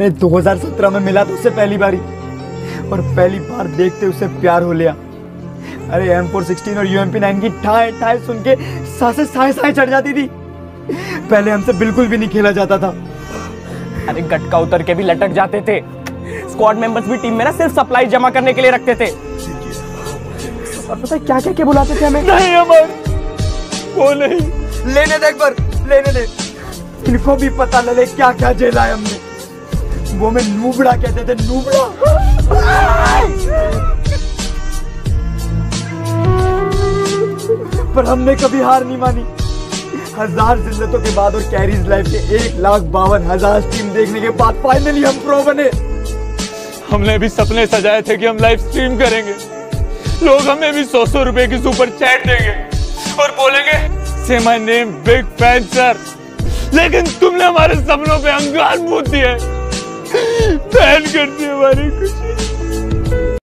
मैं 2017 में मिला तो उससे पहली बारी। और पहली बार देखते उसे प्यार हो लिया। अरे एम फोर सिक्सटीन और यू एम पी नाइन की ठाए ठाए सुन के साँसें साए साए चढ़ जाती थी। पहले हमसे बिल्कुल भी नहीं खेला जाता था। अरे गटका उतर के भी लटक जाते थे। स्क्वाड मेंबर्स भी टीम में ना सिर्फ़ सप्लाई जमा करने के लिए रखते थे। और पता है क्या क्या क्या बुलाते थे हमें? नहीं अमर। वो नहीं। लेने दे एक बार लेने दे। इनको भी पता लगे क्या क्या झेला है हमने। वो में नूबड़ा कहते थे, नूबड़ा। पर हमने कभी हार नहीं मानी। हज़ार जिल्लतों के बाद और कैरीज लाइफ के एक लाख बावन हज़ार टीम देखने के बाद फाइनली हम प्रो बने। हमने भी सपने सजाए थे कि हम लाइव स्ट्रीम करेंगे। लोग हमें भी सौ सौ रुपए की सुपर चैट देंगे और बोलेंगे say my name big fan sir लेकिन तुमने हमारे सपनों पे अंगार मूत दिया फ़ैन करती हमारी खुशी।